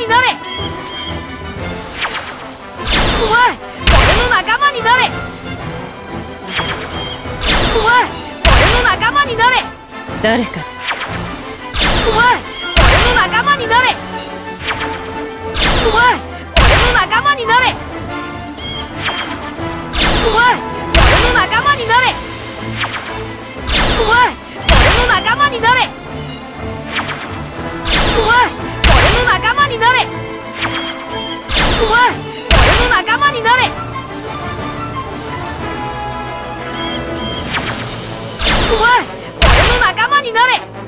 になれ。お前俺の仲間になれ。お前俺の仲間になれ。誰か。お前俺の仲間になれ。お前俺の仲間になれ。お前俺の仲間になれ。仲間になれ。お前俺の仲間になれ。